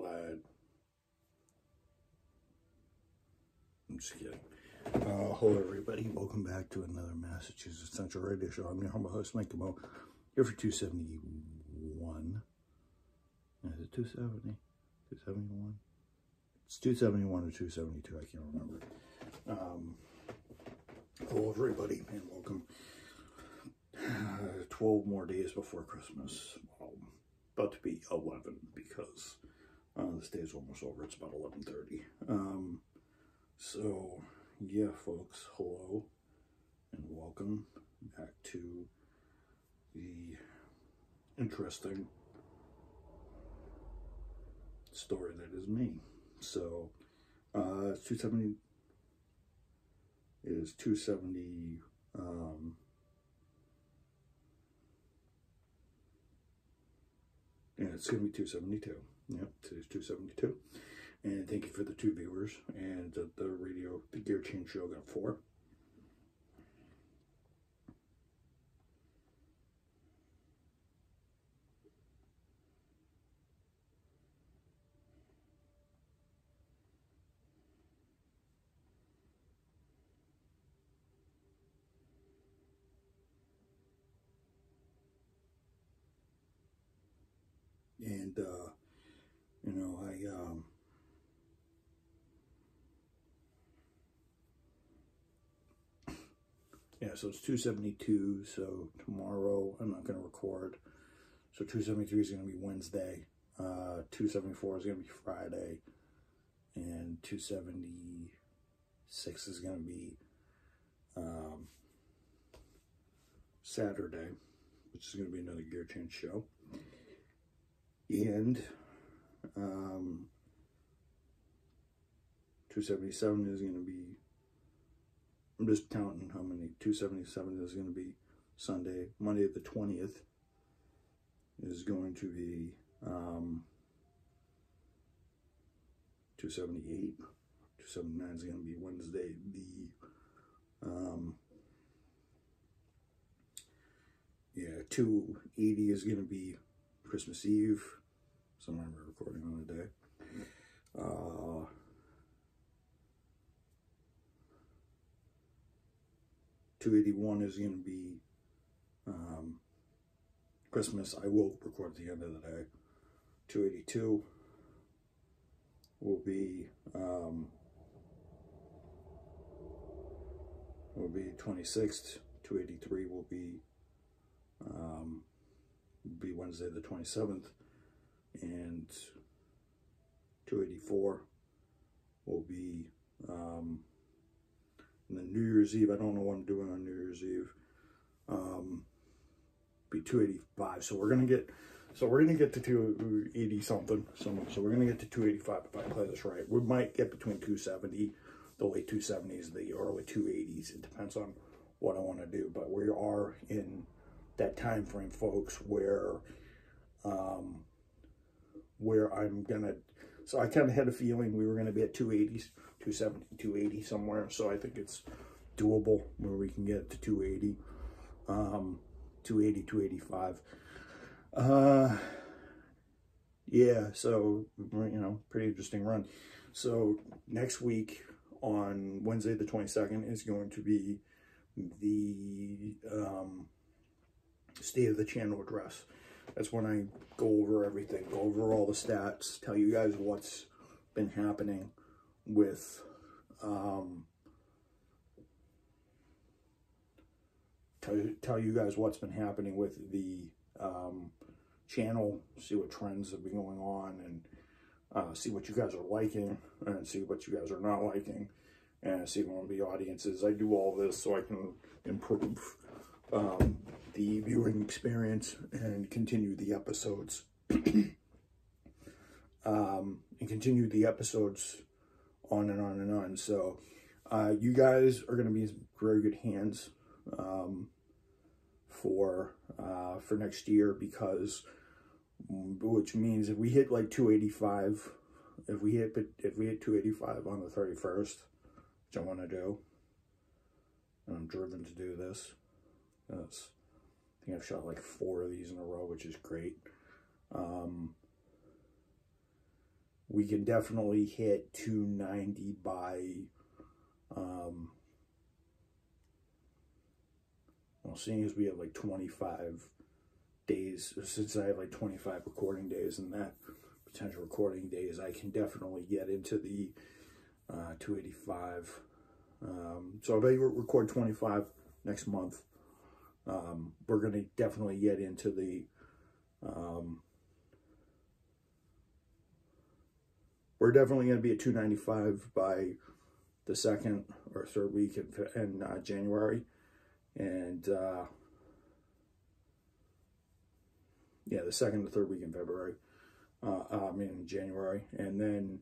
glad. I'm just kidding. Uh, hello, everybody. Welcome back to another Massachusetts Central Radio Show. I'm your humble host, Mike Mo, here for 271. Is it 270? 271? It's 271 or 272. I can't remember. Um, hello, everybody, and welcome. Uh, 12 more days before Christmas. Well, about to be 11 because uh, this day is almost over. It's about 11.30. Um, so, yeah, folks, hello and welcome back to the interesting story that is me. So, uh, it's 270 is 270, um, yeah, it's going to be 272. Yep, today's 272. And thank you for the two viewers and the, the radio, the Gear Change show, got 4. It's 272. So tomorrow I'm not going to record. So 273 is going to be Wednesday. Uh, 274 is going to be Friday. And 276 is going to be um, Saturday, which is going to be another gear change show. And um, 277 is going to be, I'm just counting how many, 277 is going to be Sunday. Monday the 20th is going to be um, 278. 279 is going to be Wednesday. The, um, yeah, 280 is going to be Christmas Eve. Somewhere we're recording on the day. Uh, Two eighty one is going to be um, Christmas. I will record at the end of the day. Two eighty two will be um, will be twenty sixth. Two eighty three will be um, be Wednesday the 27th and 284 will be um, the New Year's Eve. I don't know what I'm doing on New Year's Eve. Um, be 285. So we're gonna get so we're gonna get to 280 something. So, so we're gonna get to 285 if I play this right. We might get between 270, the late 270s, the early 280s. It depends on what I want to do, but we are in that time frame, folks, where um, where I'm gonna. So I kind of had a feeling we were gonna be at 280s, 270, 280 somewhere. So I think it's doable where we can get to 280, um, 280, 285. Uh, yeah. So you know, pretty interesting run. So next week on Wednesday the 22nd is going to be the um, state of the channel address. That's when I go over everything, go over all the stats, tell you guys what's been happening with um, tell, tell you guys what's been happening with the um, channel, see what trends have been going on, and uh, see what you guys are liking, and see what you guys are not liking, and see what the audiences. I do all this so I can improve um, the viewing experience and continue the episodes. um, and continue the episodes on and on and on. So uh, you guys are going to be in very good hands um, for uh, for next year because which means if we hit like 285 if we hit if we hit 285 on the 31st which I want to do and I'm driven to do this that's I think I've shot like four of these in a row which is great um, we can definitely hit 290 by um, well, seeing as we have like 25 days, since I have like 25 recording days and that potential recording days, I can definitely get into the uh, 285. Um, so if I record 25 next month, um, we're going to definitely get into the um, we're definitely going to be at 295 by the second or third week in, in uh, January. And uh, yeah, the second or third week in February. Uh, I mean, January. And then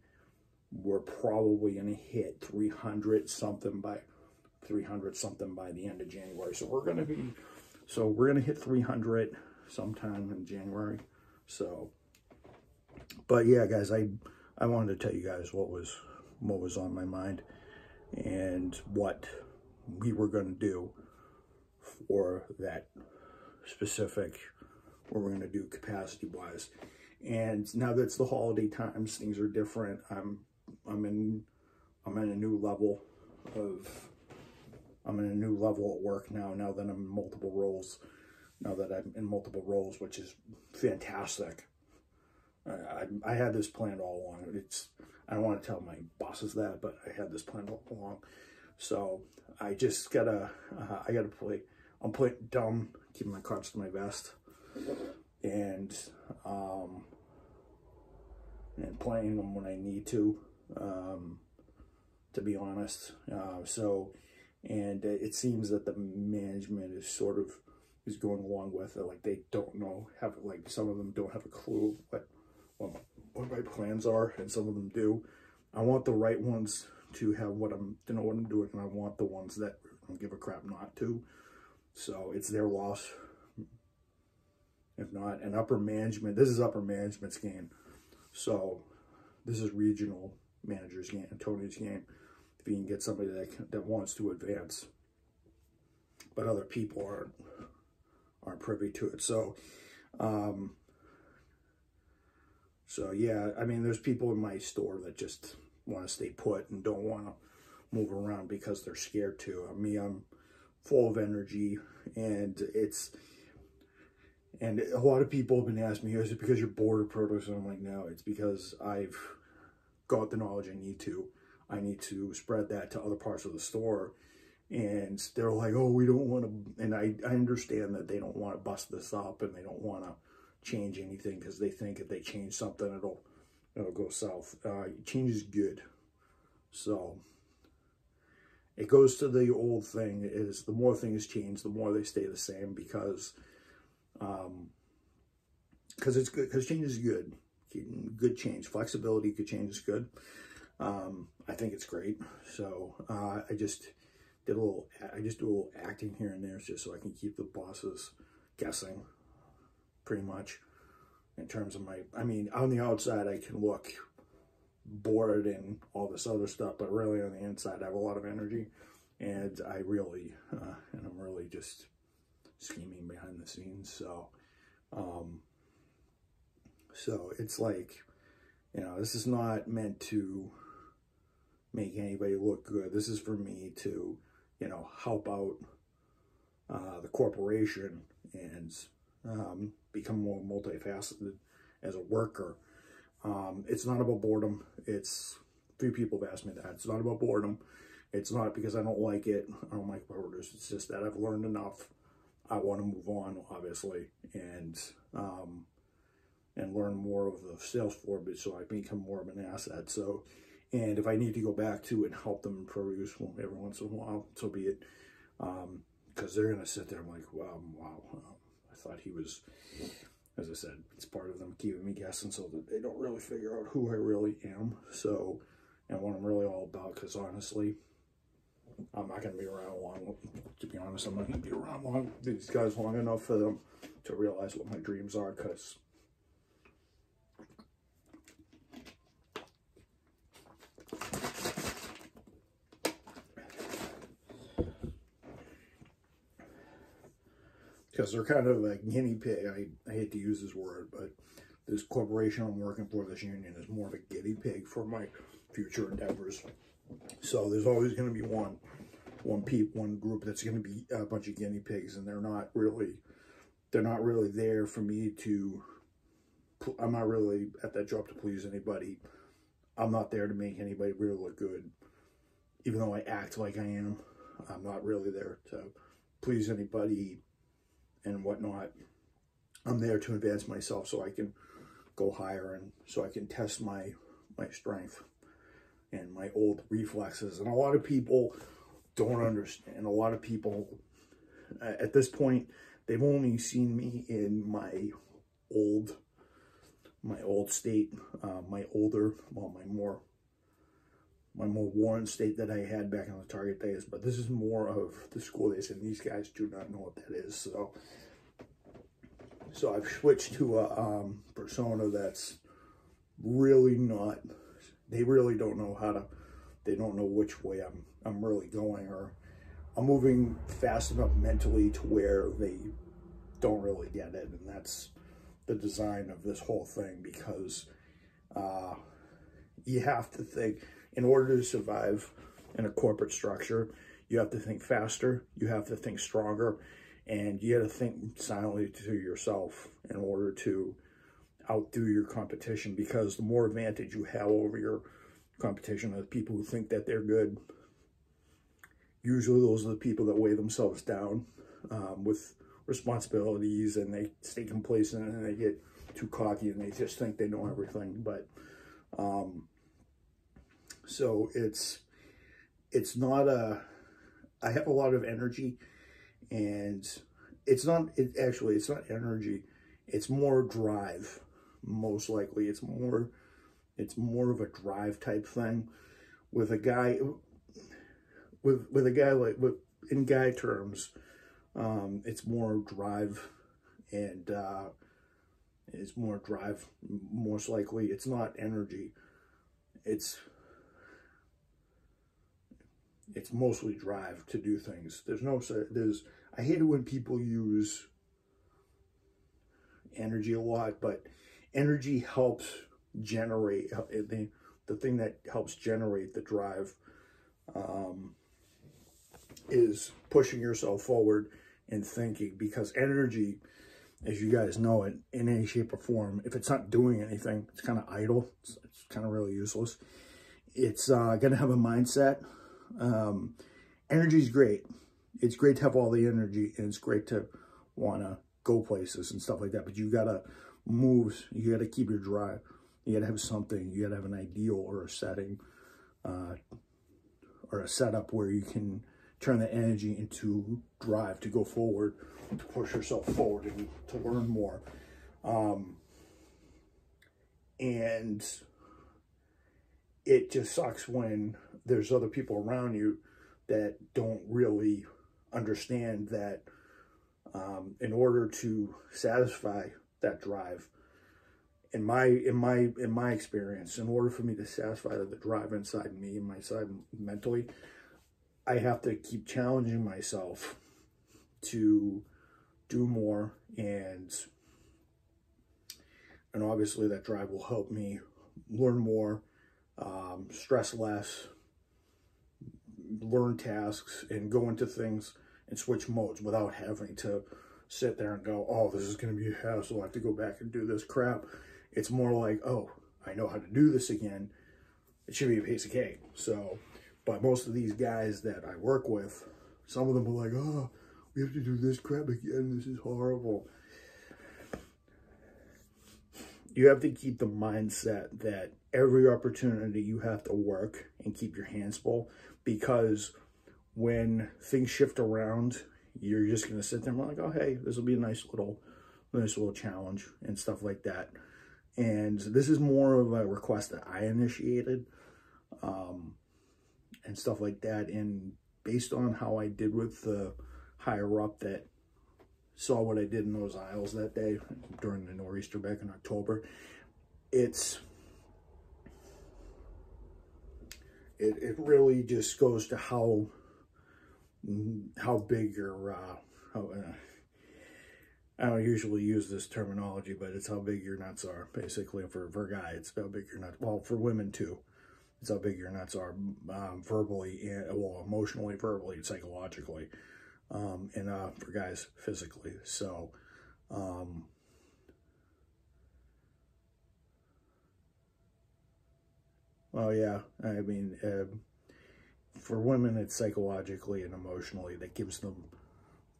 we're probably going to hit 300 something by 300 something by the end of January. So we're going to be, so we're going to hit 300 sometime in January. So, but yeah, guys, I, I wanted to tell you guys what was, what was on my mind and what we were going to do for that specific, what we're going to do capacity wise. And now that it's the holiday times, things are different. I'm, I'm in, I'm in a new level of, I'm in a new level at work now, now that I'm in multiple roles, now that I'm in multiple roles, which is fantastic. I, I, had this planned all along. It's, I don't want to tell my bosses that, but I had this planned all along. So I just gotta, uh, I gotta play, I'm playing dumb, keeping my cards to my vest, and, um, and playing them when I need to, um, to be honest. Uh, so, and it seems that the management is sort of, is going along with it. Like they don't know, have like some of them don't have a clue what what my, what my plans are, and some of them do. I want the right ones to have what I'm to know what I'm doing, and I want the ones that don't give a crap not to. So it's their loss. If not, an upper management, this is upper management's game. So this is regional manager's game, Tony's game. Can get somebody that that wants to advance, but other people aren't aren't privy to it. So, um, so yeah, I mean, there's people in my store that just want to stay put and don't want to move around because they're scared to. I mean, I'm full of energy and it's, and a lot of people have been asking me, is it because you're bored of produce? And I'm like, no, it's because I've got the knowledge I need to. I need to spread that to other parts of the store. And they're like, oh, we don't want to, and I, I understand that they don't want to bust this up and they don't want to change anything because they think if they change something, it'll it'll go south. Uh, change is good. So it goes to the old thing is the more things change, the more they stay the same because um, because it's good because change is good. Good change, flexibility, good change is good. Um, I think it's great. So uh, I just did a little, I just do a little acting here and there just so I can keep the bosses guessing pretty much in terms of my, I mean, on the outside, I can look bored and all this other stuff, but really on the inside, I have a lot of energy and I really, uh, and I'm really just scheming behind the scenes. So, um, so it's like, you know, this is not meant to make anybody look good. This is for me to, you know, help out uh, the corporation and um, become more multifaceted as a worker. Um, it's not about boredom. It's, few people have asked me that. It's not about boredom. It's not because I don't like it. I don't like orders. It's just that I've learned enough. I want to move on, obviously, and um, and learn more of the sales floor, so I become more of an asset. So, and if I need to go back to and help them produce every once in a while, so be it. Because um, they're going to sit there and like, wow, wow, I thought he was, as I said, it's part of them keeping me guessing so that they don't really figure out who I really am. So, and what I'm really all about, because honestly, I'm not going to be around long. To be honest, I'm not going to be around long, these guys long enough for them to realize what my dreams are, because because they're kind of a guinea pig. I, I hate to use this word, but this corporation I'm working for, this union, is more of a guinea pig for my future endeavors. So there's always going to be one, one peep, one group that's going to be a bunch of guinea pigs, and they're not really, they're not really there for me to. I'm not really at that job to please anybody. I'm not there to make anybody really look good, even though I act like I am. I'm not really there to please anybody and whatnot. I'm there to advance myself so I can go higher and so I can test my my strength and my old reflexes. And a lot of people don't understand. A lot of people at this point they've only seen me in my old my old state, uh, my older, well, my more my more worn state that I had back in the Target days, but this is more of the school days, and these guys do not know what that is. So, so I've switched to a um, persona that's really not. They really don't know how to. They don't know which way I'm. I'm really going, or I'm moving fast enough mentally to where they don't really get it, and that's the design of this whole thing because uh, you have to think in order to survive in a corporate structure, you have to think faster, you have to think stronger, and you got to think silently to yourself in order to outdo your competition because the more advantage you have over your competition are the people who think that they're good. Usually those are the people that weigh themselves down um, with responsibilities and they stay complacent and they get too cocky and they just think they know everything. But um, so it's it's not a I have a lot of energy and it's not it actually it's not energy. It's more drive most likely. It's more it's more of a drive type thing with a guy with with a guy like with in guy terms um it's more drive and uh it's more drive most likely. It's not energy. It's it's mostly drive to do things. There's no, there's, I hate it when people use energy a lot, but energy helps generate, the, the thing that helps generate the drive um, is pushing yourself forward and thinking because energy, as you guys know it, in any shape or form, if it's not doing anything, it's kind of idle. It's, it's kind of really useless. It's uh, going to have a mindset um, energy is great. It's great to have all the energy and it's great to want to go places and stuff like that. But you got to move. You got to keep your drive. You got to have something. You got to have an ideal or a setting uh, or a setup where you can turn the energy into drive to go forward, to push yourself forward and to learn more. Um, and it just sucks when there's other people around you that don't really understand that um, in order to satisfy that drive in my in my in my experience in order for me to satisfy the drive inside me and my side mentally i have to keep challenging myself to do more and and obviously that drive will help me learn more um, stress less, learn tasks, and go into things and switch modes without having to sit there and go, oh, this is going to be a hassle. I have to go back and do this crap. It's more like, oh, I know how to do this again. It should be a piece of cake. So, but most of these guys that I work with, some of them are like, oh, we have to do this crap again. This is horrible. You have to keep the mindset that every opportunity you have to work and keep your hands full because when things shift around, you're just going to sit there and like, oh, hey, this will be a nice little, nice little challenge and stuff like that. And this is more of a request that I initiated um, and stuff like that. And based on how I did with the higher up that saw what I did in those aisles that day during the nor'easter back in October, it's it, it really just goes to how how big your uh, how, uh, I don't usually use this terminology, but it's how big your nuts are. Basically, for, for a guy, it's how big your nuts, well, for women too. It's how big your nuts are um, verbally, and, well, emotionally, verbally, psychologically, um, and uh, for guys, physically. So, um, well, yeah, I mean, uh, for women, it's psychologically and emotionally that gives them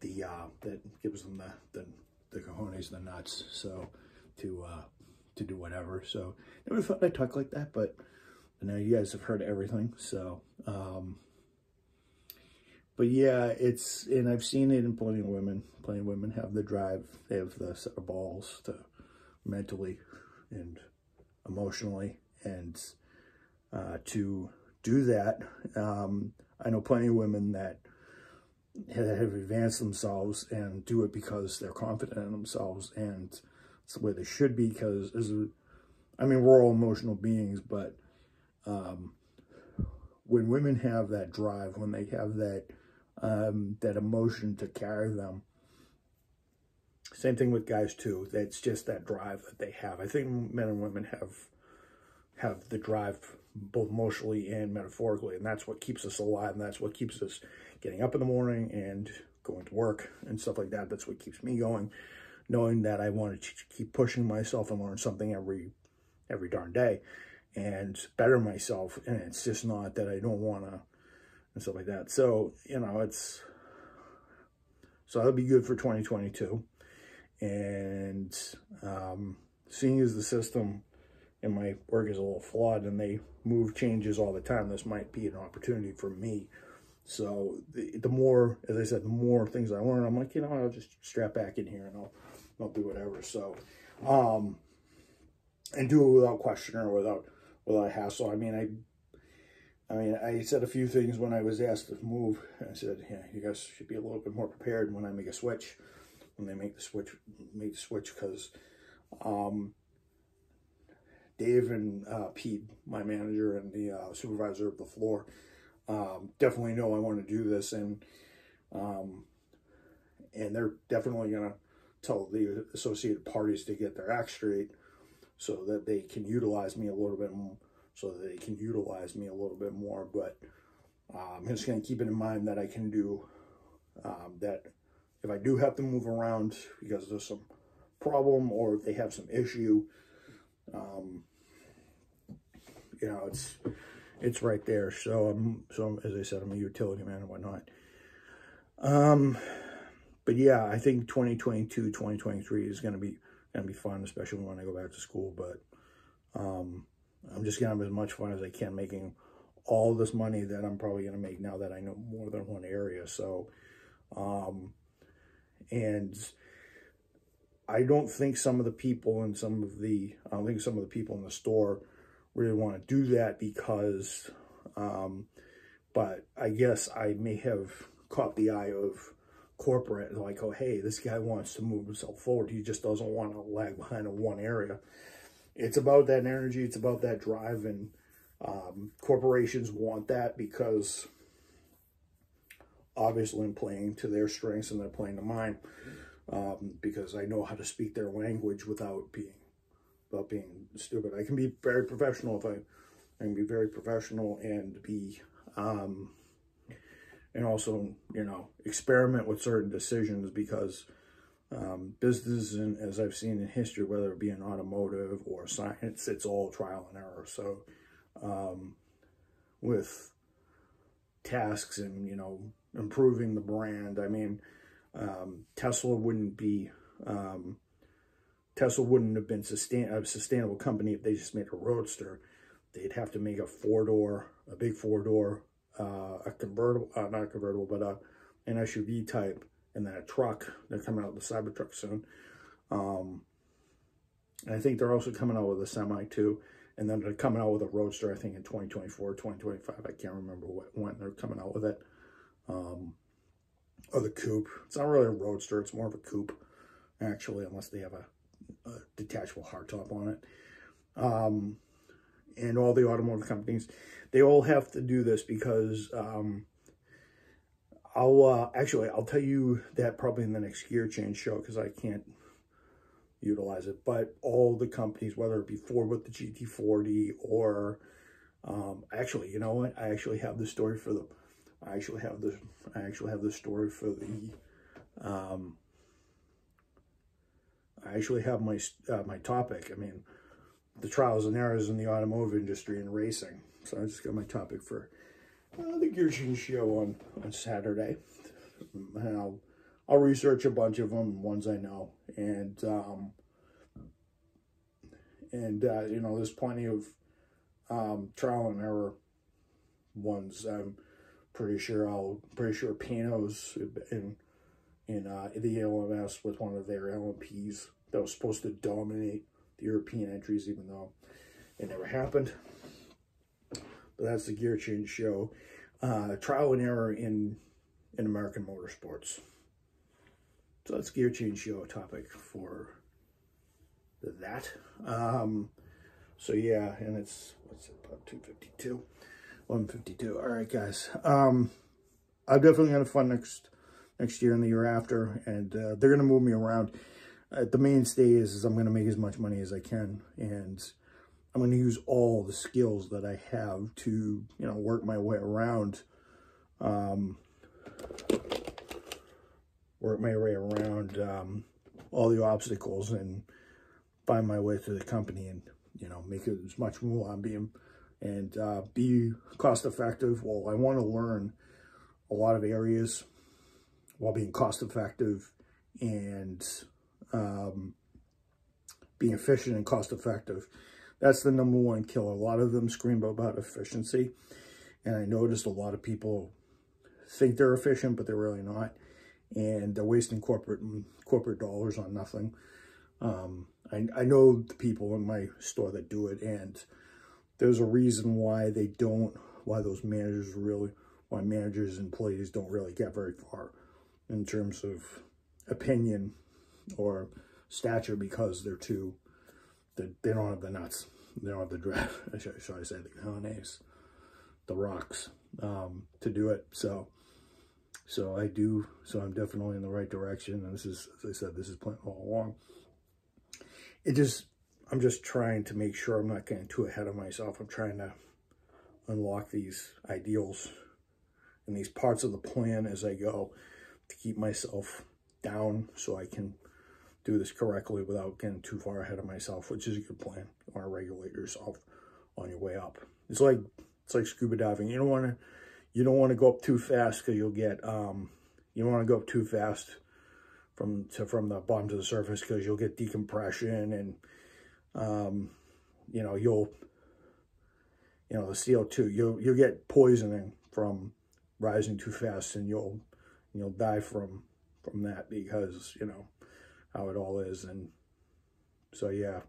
the, uh, that gives them the, the the cojones, the nuts, so to uh, to do whatever. So never thought I'd talk like that, but I know you guys have heard everything. So, um, but yeah, it's and I've seen it in plenty of women. Plenty of women have the drive, they have the set of balls to mentally and emotionally and uh, to do that. Um, I know plenty of women that have advanced themselves and do it because they're confident in themselves and it's the way they should be because as a, I mean we're all emotional beings but um, when women have that drive when they have that um, that emotion to carry them same thing with guys too that's just that drive that they have I think men and women have have the drive both emotionally and metaphorically and that's what keeps us alive and that's what keeps us getting up in the morning and going to work and stuff like that. That's what keeps me going, knowing that I want to keep pushing myself and learn something every every darn day and better myself. And it's just not that I don't want to and stuff like that. So, you know, it's, so that'll be good for 2022. And um, seeing as the system in my work is a little flawed and they move changes all the time, this might be an opportunity for me so the, the more, as I said, the more things I learn, I'm like, you know, I'll just strap back in here and I'll, I'll do whatever. So, um, and do it without question or without, without hassle. I mean, I, I mean, I said a few things when I was asked to move. I said, yeah, you guys should be a little bit more prepared when I make a switch, when they make the switch, make the switch, because, um, Dave and uh, Pete, my manager and the uh, supervisor of the floor, um, definitely know I want to do this and um, and they're definitely going to tell the associated parties to get their act straight so that they can utilize me a little bit more so that they can utilize me a little bit more. But um, I'm just going to keep it in mind that I can do um, that if I do have to move around because there's some problem or if they have some issue um, you know it's it's right there. So I'm, so as I said, I'm a utility man and whatnot. Um, but yeah, I think 2022, 2023 is going to be, to be fun, especially when I go back to school. But, um, I'm just to have as much fun as I can making all this money that I'm probably going to make now that I know more than one area. So, um, and I don't think some of the people and some of the, I don't think some of the people in the store really want to do that because, um, but I guess I may have caught the eye of corporate, like, oh, hey, this guy wants to move himself forward. He just doesn't want to lag behind in one area. It's about that energy. It's about that drive. And um, corporations want that because obviously I'm playing to their strengths and they're playing to mine um, because I know how to speak their language without being about being stupid. I can be very professional if I, I can be very professional and be, um, and also, you know, experiment with certain decisions because um, business, and as I've seen in history, whether it be in automotive or science, it's all trial and error. So, um, with tasks and, you know, improving the brand, I mean, um, Tesla wouldn't be, um, Tesla wouldn't have been sustain a sustainable company if they just made a roadster. They'd have to make a four-door, a big four-door, uh, a convertible, uh, not a convertible, but a, an SUV type, and then a truck. They're coming out with the Cybertruck soon. Um, I think they're also coming out with a semi too. And then they're coming out with a roadster, I think in 2024, 2025. I can't remember what, when they're coming out with it. Um, or the coupe. It's not really a roadster. It's more of a coupe, actually, unless they have a a detachable hardtop on it. Um, and all the automotive companies, they all have to do this because um, I'll uh, actually I'll tell you that probably in the next gear change show because I can't utilize it. But all the companies, whether it be Ford with the GT40 or um, actually, you know what? I actually have the story for the. I actually have the. I actually have the story for the. Um, I actually have my uh, my topic. I mean, the trials and errors in the automotive industry and racing. So I just got my topic for uh, the Gear Change show on on Saturday. And I'll I'll research a bunch of them, ones I know, and um, and uh, you know, there's plenty of um, trial and error ones. I'm pretty sure I'll pretty sure Panoz in in uh, the LMS with one of their LMPs that was supposed to dominate the European entries, even though it never happened. But that's the gear change show. Uh, trial and error in in American motorsports. So that's gear change show topic for that. Um, so yeah, and it's what's it about 252, 152. All right, guys. Um, I'm definitely gonna fun next next year and the year after, and uh, they're gonna move me around. Uh, the mainstay is, is I'm gonna make as much money as I can, and I'm gonna use all the skills that I have to you know work my way around. Um, work my way around um, all the obstacles and find my way through the company and, you know, make as much more on being and uh, be cost effective. Well, I want to learn a lot of areas while being cost effective and um, being efficient and cost effective. That's the number one killer. A lot of them scream about efficiency. And I noticed a lot of people think they're efficient, but they're really not. And they're wasting corporate corporate dollars on nothing. Um, I, I know the people in my store that do it, and there's a reason why they don't, why those managers really, why managers and employees don't really get very far in terms of opinion or stature because they're too, they, they don't have the nuts. They don't have the drive, should, should I say, the cojones, the rocks um, to do it. So, so I do, so I'm definitely in the right direction. And this is, as I said, this is planned all along it just, I'm just trying to make sure I'm not getting too ahead of myself. I'm trying to unlock these ideals and these parts of the plan as I go to keep myself down so I can do this correctly without getting too far ahead of myself, which is a good plan. You want to regulate yourself on your way up. It's like it's like scuba diving. You don't want to you don't want to go up too fast because you'll get um you don't want to go up too fast from to from the bottom to the surface because you'll get decompression and um, you know you'll you know the CO2 you'll you'll get poisoning from rising too fast and you'll you'll die from from that because you know how it all is. And so yeah.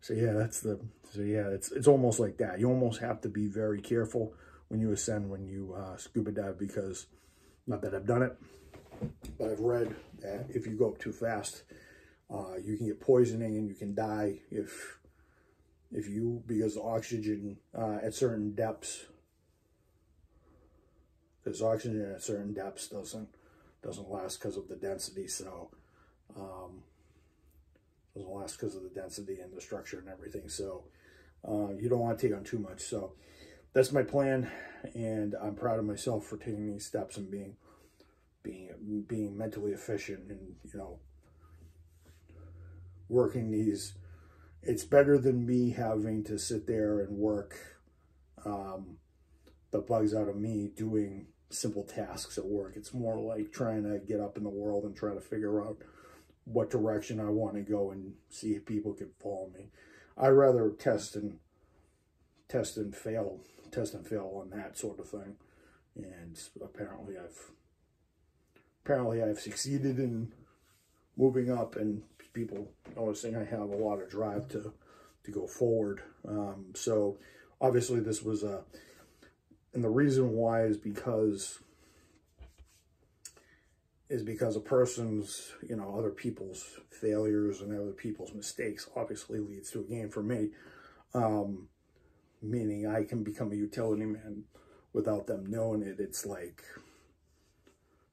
So yeah that's the so yeah it's it's almost like that. You almost have to be very careful when you ascend when you uh, scuba dive because not that I've done it but I've read that if you go up too fast, uh, you can get poisoning and you can die if if you because oxygen uh, at certain depths because oxygen at certain depths doesn't doesn't last because of the density so um, doesn't last because of the density and the structure and everything so uh, you don't want to take on too much so that's my plan and I'm proud of myself for taking these steps and being being being mentally efficient and you know working these. It's better than me having to sit there and work um, the bugs out of me doing simple tasks at work. It's more like trying to get up in the world and try to figure out what direction I want to go and see if people can follow me. I'd rather test and test and fail test and fail on that sort of thing. And apparently I've apparently I've succeeded in moving up and people noticing I have a lot of drive to to go forward. Um, so obviously this was a, and the reason why is because is because a person's, you know, other people's failures and other people's mistakes obviously leads to a game for me. Um, meaning I can become a utility man without them knowing it, it's like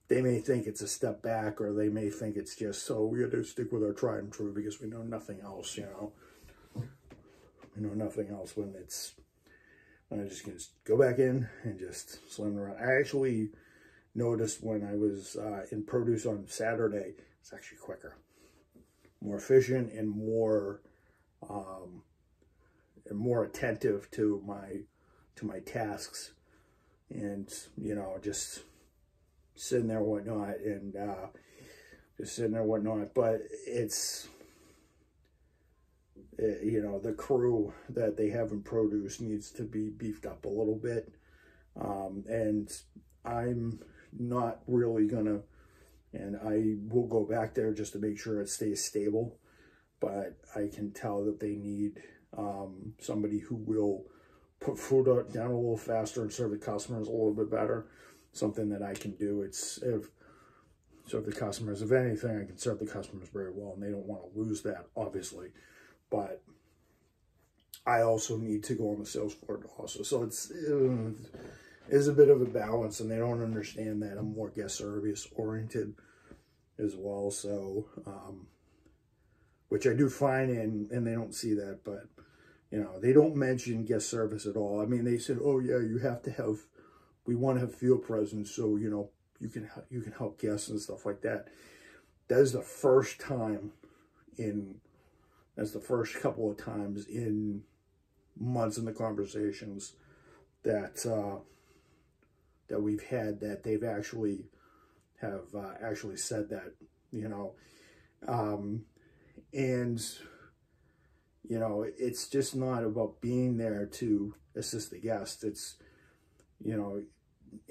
they may think it's a step back or they may think it's just so we got to stick with our tried and true because we know nothing else, you know. We know nothing else when it's when I just can just go back in and just slam around. I actually noticed when I was uh, in produce on Saturday, it's actually quicker, more efficient, and more um, and more attentive to my to my tasks, and you know just sitting there whatnot, and uh, just sitting there whatnot. But it's it, you know the crew that they have in produce needs to be beefed up a little bit, um, and I'm not really gonna, and I will go back there just to make sure it stays stable. But I can tell that they need um, somebody who will put food down a little faster and serve the customers a little bit better. Something that I can do. It's if serve the customers. If anything, I can serve the customers very well, and they don't want to lose that, obviously. But I also need to go on the sales floor also. So it's uh, is a bit of a balance, and they don't understand that I'm more guest service oriented as well. So, um, which I do find, and and they don't see that, but you know they don't mention guest service at all. I mean, they said, oh yeah, you have to have, we want to have field presence, so you know you can you can help guests and stuff like that. That is the first time in that's the first couple of times in months in the conversations that uh, that we've had that they've actually have uh, actually said that, you know, um, and you know, it's just not about being there to assist the guest. It's, you know,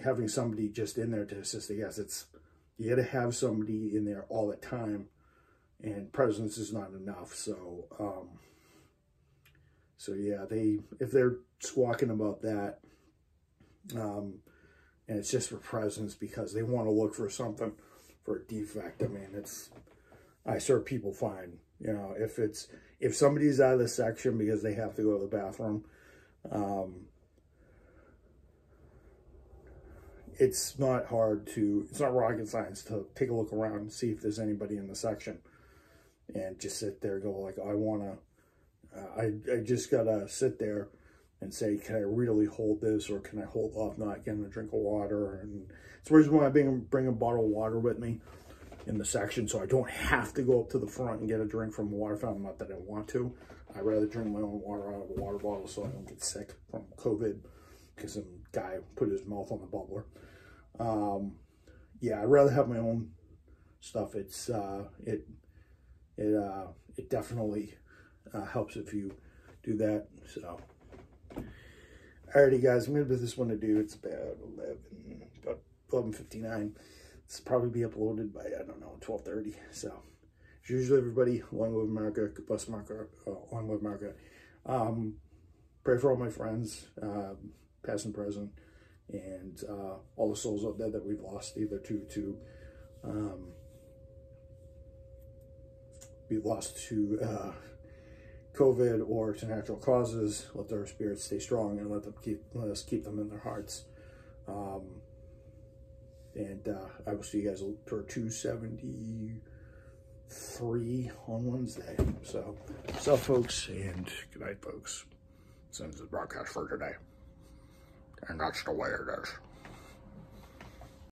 having somebody just in there to assist the guest. It's, you got to have somebody in there all the time and presence is not enough. So, um, so yeah, they, if they're squawking about that, um, and it's just for presence because they want to look for something for a defect. I mean, it's, I serve people fine. You know, if it's, if somebody's out of the section because they have to go to the bathroom, um, it's not hard to, it's not rocket science to take a look around and see if there's anybody in the section and just sit there go like, I want to, uh, I, I just got to sit there and say, can I really hold this or can I hold off not getting a drink of water? And it's the reason why I bring, bring a bottle of water with me in the section so I don't have to go up to the front and get a drink from a water fountain. Not that I want to. I'd rather drink my own water out of a water bottle so I don't get sick from COVID because some guy put his mouth on the bubbler. Um, yeah, I'd rather have my own stuff. It's, uh, it, it, uh, it definitely uh, helps if you do that. So. Alrighty guys, I'm to put this one to do. It's about 11, about 11.59. This will probably be uploaded by, I don't know, 12.30. So, as usual, everybody, long live America, bless America, uh, long live America. Um, pray for all my friends, uh, past and present, and uh, all the souls out there that we've lost, either to, to um, we lost to uh, COVID or to natural causes, let their spirits stay strong and let them keep let us keep them in their hearts. Um, and uh, I will see you guys for 273 on Wednesday. So, so folks, and good night, folks. Is the broadcast for today. And that's the way it is.